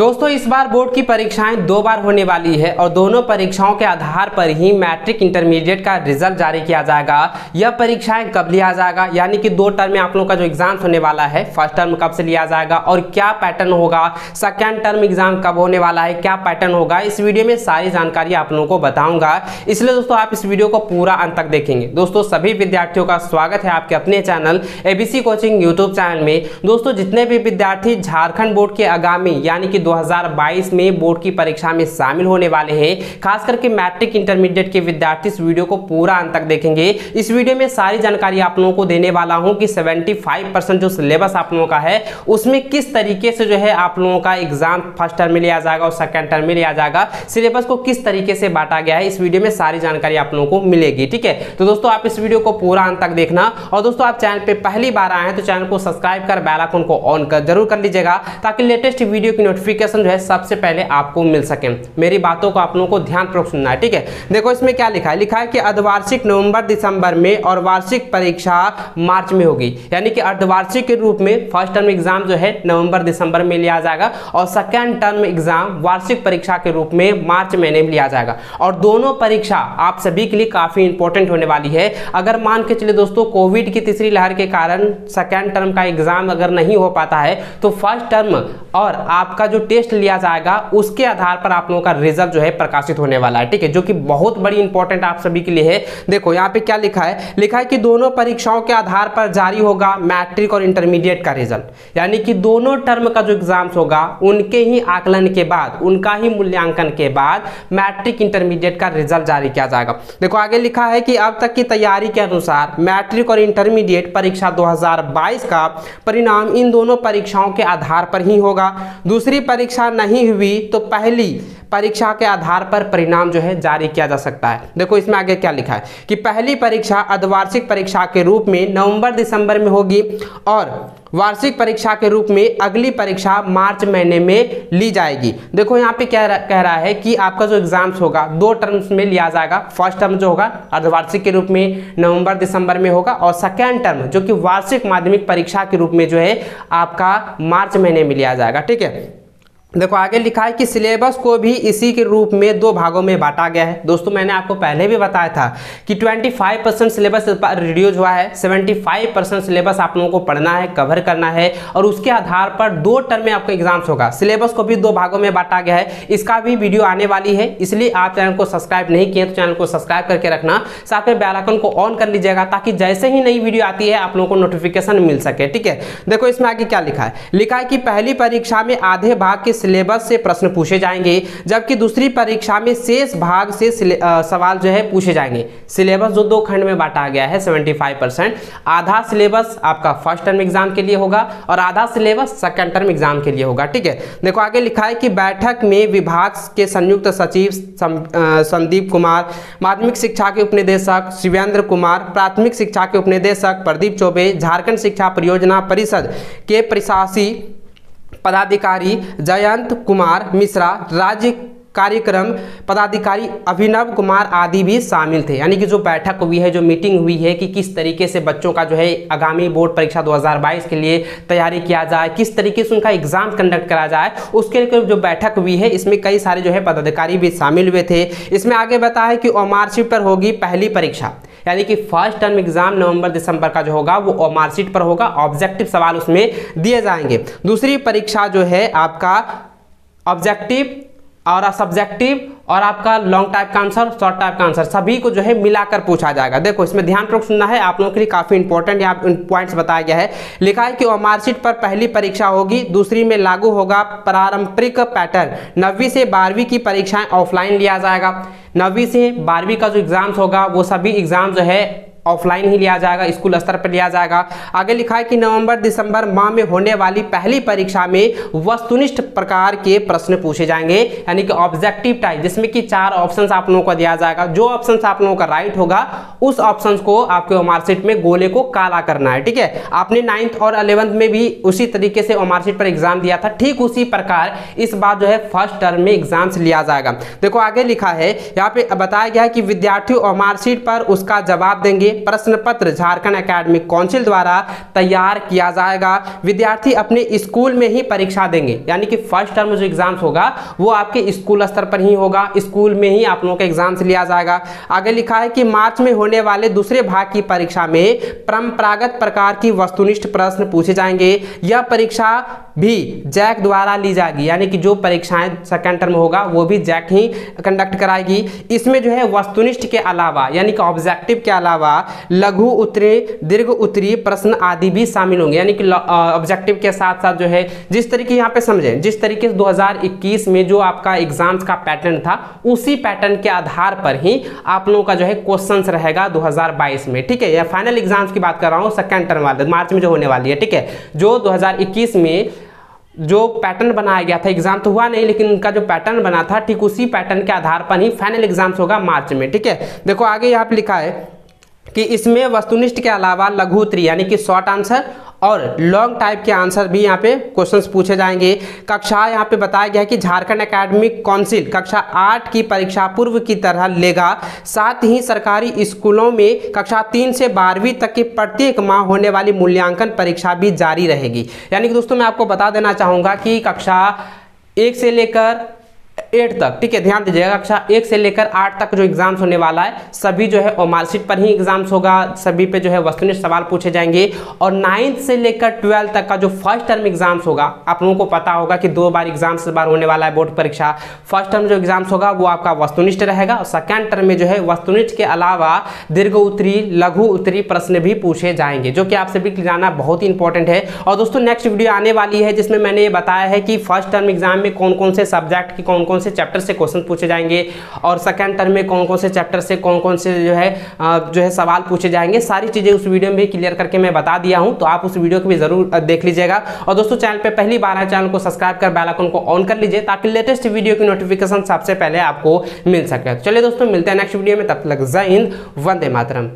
दोस्तों, इस बार बोर्ड की परीक्षाएँ दो बार होने वाली है और दोनों परीक्षाओं के आधार पर ही मैट्रिक इंटरमीडिएट का रिज़ल्ट जारी किया जाएगा। यह परीक्षाएँ कब लिया जाएगा? यानी कि दो टर्म में आप लोगों का जो एग्ज़ाम होने वाला है, फ़र्स्ट टर्म कब से लिया जाएगा और क्या पैटर्न होगा? सेकेंड टर्म एग्ज़ाम कब होने वाला है? क्या पैटर्न होगा? इस वीडियो में सारी जानकारी आप लोगों को बताऊँगा। इसलिए दोस्तों, आप इस वीडियो को पूरा अंत तक देखेंगे। दोस्तों, सभी विद्यार्थियों का स्वागत है आपके अपने channel ABC coaching YouTube channel में। दोस्तों, जितने भी विद्यार्थी झारखंड बोर्ड के आगामी, यानी कि 2022 में बोर्ड की परीक्षा में शामिल होने वाले हैं। खास करके मैट्रिक इंटरमीडिएट के विद्यार्थी इस वीडियो को पूरा अंत तक देखेंगे। इस वीडियो में सारी जानकारी आप लोगों को देने वाला हूँ कि 75 जो सिलेबस आप लोगों का है, उसमें किस तरीके से जो है आप लोगों का एग्ज़ाम फ़र्स्ट टर्म में लिया जाएगा और सेकेंड टर्म में लिया जाएगा, सिलेबस को किस तरीके से बांटा गया है, इस वीडियो में सारी जानकारी आप लोगों को मिलेगी, ठीक है? तो दोस्तों, आप इस वीडियो को पूरा अंत तक देखना और दोस्तों, आप चैनल पर पहली बार आए हैं तो चैनल को सब्सक्राइब कर बेलाइकन को ऑन कर ज़रूर कर लीजिएगा ताकि लेटेस्ट वीडियो की नोटिफिकेशन जो है सबसे पहले आपको मिल सके। मेरी बातों को आप लोगों को ध्यानपूर्वक सुनना है, ठीक है? देखो, इसमें क्या लिखा है? लिखा है कि अर्धवार्षिक नवंबर दिसंबर में और वार्षिक परीक्षा मार्च में होगी। यानी कि अर्धवार्षिक के रूप में फ़र्स्ट टर्म एग्ज़ाम जो है नवंबर दिसंबर में लिया जाएगा और सेकेंड टर्म एग्ज़ाम वार्षिक परीक्षा के रूप में मार्च महीने में लिया जाएगा। और दोनों परीक्षा आप सभी के लिए काफ़ी इंपॉर्टेंट होने वाली है। अगर मान के चले दोस्तों, कोविड की तीसरी लहर के कारण सेकेंड टर्म का एग्ज़ाम अगर नहीं हो पाता है तो फ़र्स्ट टर्म और आपका जो टेस्ट लिया जाएगा, उसके आधार पर आप लोगों का रिज़ल्ट जो है प्रकाशित होने वाला है, ठीक है? जो कि बहुत बड़ी इंपॉर्टेंट आप सभी के लिए है। देखो, यहाँ पे क्या लिखा है? लिखा है कि दोनों परीक्षाओं के आधार पर जारी होगा मैट्रिक और इंटरमीडिएट का रिज़ल्ट यानी कि दोनों टर्म का जो एग्ज़ाम्स होगा, उनके ही आकलन के बाद, उनका ही मूल्यांकन के बाद मैट्रिक इंटरमीडिएट का रिज़ल्ट जारी किया जाएगा। देखो, आगे लिखा है कि अब तक की तैयारी के अनुसार मैट्रिक और इंटरमीडिएट परीक्षा 2022 का परिणाम इन दोनों परीक्षाओं के आधार पर ही होगा। दूसरी परीक्षा नहीं हुई तो पहली परीक्षा के आधार पर परिणाम जो है जारी किया जा सकता है। देखो, इसमें आगे क्या लिखा है कि पहली परीक्षा अर्धवार्षिक परीक्षा के रूप में नवंबर दिसंबर में होगी और वार्षिक परीक्षा के रूप में अगली परीक्षा मार्च महीने में ली जाएगी। देखो, यहाँ पे क्या कह रहा है कि आपका जो एग्ज़ाम्स होगा, दो टर्म्स में लिया जाएगा। फ़र्स्ट टर्म जो होगा अर्धवार्षिक के रूप में नवंबर दिसंबर में होगा और सेकेंड टर्म जो कि वार्षिक माध्यमिक परीक्षा के रूप में जो है, आपका मार्च महीने में लिया जाएगा। ठीक है? देखो, आगे लिखा है कि सिलेबस को भी इसी के रूप में दो भागों में बांटा गया है। दोस्तों, मैंने आपको पहले भी बताया था कि 25 परसेंट सिलेबस रिड्यूज हुआ है। 75 परसेंट सिलेबस आप लोगों को पढ़ना है कवर करना है और उसके आधार पर दो टर्म में आपका एग्ज़ाम्स होगा। सिलेबस को भी दो भागों में बांटा गया है। इसका भी वीडियो आने वाली है, इसलिए आप चैनल को सब्सक्राइब नहीं किए तो चैनल को सब्सक्राइब करके रखना। साथ में बेलाइकन को ऑन कर लीजिएगा ताकि जैसे ही नई वीडियो आती है, आप लोगों को नोटिफिकेशन मिल सके, ठीक है? देखो, इसमें आगे क्या लिखा है? लिखा है कि पहली परीक्षा में आधे भाग के सिलेबस से प्रश्न पूछे जाएँगे, जबकि दूसरी परीक्षा में शेष भाग से सवाल जो है पूछे जाएँगे। सिलेबस जो दो खंड में बांटा गया है 75 परसेंट। आधा सिलेबस आपका फ़र्स्ट टर्म एग्ज़ाम के लिए होगा और आधा सिलेबस सेकंड टर्म एग्ज़ाम के लिए होगा, ठीक है? देखो, आगे लिखा है कि बैठक में विभाग के संयुक्त सचिव संदीप कुमार, माध्यमिक शिक्षा के उपनिदेशक शिवेंद्र कुमार, प्राथमिक शिक्षा के उपनिदेशक प्रदीप चौबे, झारखंड शिक्षा परियोजना परिषद के प्रशासी पदाधिकारी जयंत कुमार मिश्रा राज्य कार्यक्रम, पदाधिकारी अभिनव कुमार आदि भी शामिल थे। यानी कि जो बैठक हुई है, जो मीटिंग हुई है कि किस तरीके से बच्चों का जो है आगामी बोर्ड परीक्षा 2022 के लिए तैयारी किया जाए, किस तरीके से उनका एग्ज़ाम कंडक्ट करा जाए, उसके लिए जो बैठक हुई है, इसमें कई सारे जो है पदाधिकारी भी शामिल हुए थे। इसमें आगे बताया कि ओमारशीट पर होगी पहली परीक्षा। यानी कि फ़र्स्ट टर्म एग्ज़ाम नवंबर दिसंबर का जो होगा, वो मार्कशीट पर होगा। ऑब्जेक्टिव सवाल उसमें दिए जाएँगे। दूसरी परीक्षा जो है आपका ऑब्जेक्टिव और सब्जेक्टिव और आपका लॉन्ग टाइप का आंसर शॉर्ट टाइप का आंसर सभी को जो है मिलाकर पूछा जाएगा। देखो, इसमें ध्यान पूर्वक सुनना है, आप लोगों के लिए काफ़ी इंपॉर्टेंट यहाँ पॉइंट्स बताया गया है। लिखा है कि मार्कशीट पर पहली परीक्षा होगी, दूसरी में लागू होगा पारंपरिक पैटर्न नवी से बारहवीं की परीक्षाएँ ऑफलाइन लिया जाएगा। नवी से बारहवीं का जो एग्ज़ाम्स होगा, वो सभी एग्ज़ाम जो है ऑफलाइन ही लिया जाएगा, स्कूल स्तर पर लिया जाएगा। आगे लिखा है कि नवंबर, दिसंबर माह में होने वाली पहली परीक्षा में वस्तुनिष्ठ प्रकार के प्रश्न पूछे जाएँगे, यानी कि ऑब्जेक्टिव टाइप जिसमें कि चार ऑप्शन आप लोगों को दिया जाएगा। जो ऑप्शन आप लोगों का राइट होगा, उस ऑप्शन को आपके मार्कशीट में गोले को काला करना है, ठीक है? आपने नाइन्थ और अलेवंथ में भी उसी तरीके से मार्कशीट पर एग्ज़ाम दिया था, ठीक उसी प्रकार इस बार जो है फ़र्स्ट टर्म में एग्ज़ाम्स लिया जाएगा। देखो, आगे लिखा है, यहाँ पे बताया गया है कि विद्यार्थी मार्कशीट पर उसका जवाब देंगे प्रश्न पत्र झारखंड अकेडमिक काउंसिल द्वारा तैयार किया जाएगा। विद्यार्थी अपने स्कूल में ही परीक्षा देंगे। यानी कि फ़र्स्ट टर्म जो एग्ज़ाम्स होगा, वो आपके स्कूल स्तर पर ही होगा। स्कूल में ही आप लोगों का एग्ज़ाम्स लिया जाएगा। आगे लिखा है कि मार्च में होने वाले दूसरे भाग की परीक्षा में परंपरागत प्रकार की वस्तुनिष्ठ प्रश्न पूछे जाएँगे। यह परीक्षा भी जैक द्वारा ली जाएगी। यानी कि जो परीक्षाएँ सेकेंड टर्म होगा, वो भी जैक ही कंडक्ट कराएगी। इसमें जो है वस्तुनिष्ठ के अलावा, यानी कि ऑब्जेक्टिव के अलावा लघु उत्तरी दीर्घ उत्तरी प्रश्न आदि भी शामिल होंगे। यानी कि ऑब्जेक्टिव के साथ साथ जो है, जिस तरीके यहाँ पे समझें, जिस तरीके से 2021 में जो आपका एग्ज़ाम्स का पैटर्न था, उसी पैटर्न के आधार पर ही आप लोगों का जो है क्वेश्चंस रहेगा 2022 में। ठीक है, या फाइनल एग्ज़ाम्स की बात कर रहा हूँ सेकेंड टर्म वाले, मार्च में जो होने वाली है, ठीक है? जो 2021 में जो पैटर्न बनाया गया था एग्ज़ाम तो हुआ नहीं, लेकिन उनका जो पैटर्न बना था, ठीक उसी पैटर्न के आधार पर ही फाइनल एग्ज़ाम्स होगा मार्च में, ठीक है? देखो, आगे यहाँ पे लिखा है कि इसमें वस्तुनिष्ठ के अलावा लघुत्री यानी कि शॉर्ट आंसर और लॉन्ग टाइप के आंसर भी यहाँ पे क्वेश्चंस पूछे जाएँगे। कक्षा यहाँ पे बताया गया है कि झारखंड एकेडमिक काउंसिल कक्षा आठ की परीक्षा पूर्व की तरह लेगा। साथ ही सरकारी स्कूलों में कक्षा तीन से बारहवीं तक की प्रत्येक माह होने वाली मूल्यांकन परीक्षा भी जारी रहेगी। यानी कि दोस्तों, मैं आपको बता देना चाहूँगा कि कक्षा एक से लेकर एट तक। ठीक है, ध्यान दीजिएगा कक्षा एक से लेकर आठ तक जो एग्ज़ाम्स होने वाला है, सभी जो है मार्कशीट पर ही एग्ज़ाम्स होगा, सभी पे जो है वस्तुनिष्ठ सवाल पूछे जाएँगे। और नाइन्थ से लेकर ट्वेल्थ तक का जो फ़र्स्ट टर्म एग्ज़ाम्स होगा, आप लोगों को पता होगा कि दो बार एग्ज़ाम्स बार होने वाला है बोर्ड परीक्षा। फ़र्स्ट टर्म जो एग्ज़ाम्स होगा, वो आपका वस्तुनिष्ठ रहेगा, और सेकेंड टर्म में जो है वस्तुनिष्ठ के अलावा दीर्घ उत्तरी, लघु उत्तरी प्रश्न भी पूछे जाएँगे, जो कि आप सभी जाना बहुत ही इंपॉर्टेंट है। और दोस्तों नेक्स्ट वीडियो आने वाली है, जिसमें मैंने ये बताया है कि फ़र्स्ट टर्म एग्ज़ाम में कौन कौन से सब्जेक्ट की कौन कौन से चैप्टर से क्वेश्चन पूछे जाएँगे और सेकंड टर्म में कौन कौन से चैप्टर से कौन कौन से जो है जो है सवाल पूछे जाएँगे। सारी चीज़ें उस वीडियो में भी क्लियर करके मैं बता दिया हूँ तो आप उस वीडियो को भी ज़रूर देख लीजिएगा। और दोस्तों चैनल पर पहली बार है चैनल को सब्सक्राइब कर बेलाइकन को ऑन कर लीजिए, ताकि लेटेस्ट वीडियो की नोटिफिकेशन सबसे पहले आपको मिल सके। चलिए दोस्तों, मिलते हैं नेक्स्ट वीडियो में, तब तक जय हिंद, वंदे मातरम।